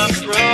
approaches